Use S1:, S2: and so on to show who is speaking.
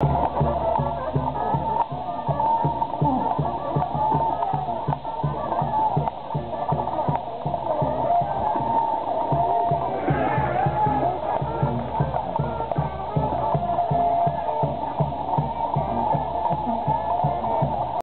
S1: you.